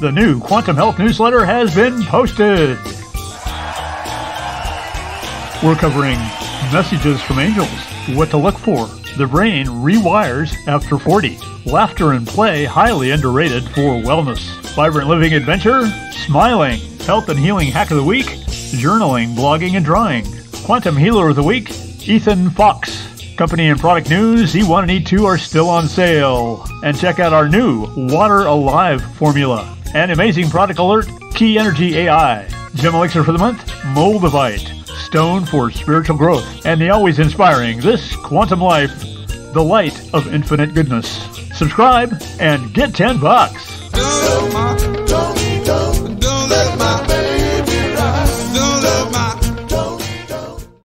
The new Quantum Health newsletter has been posted. We're covering messages from angels, what to look for, the brain rewires after 40, laughter and play highly underrated for wellness, vibrant living adventure, smiling, health and healing hack of the week, journaling, blogging, and drawing, quantum healer of the week, Ethan Fox. Company and product news, E1 and E2 are still on sale. And check out our new Water Alive formula. And amazing product alert, Key Energy AI. Gem Elixir for the month, Moldavite. Stone for spiritual growth. And the always inspiring This Quantum Life, the light of infinite goodness. Subscribe and get 10 bucks.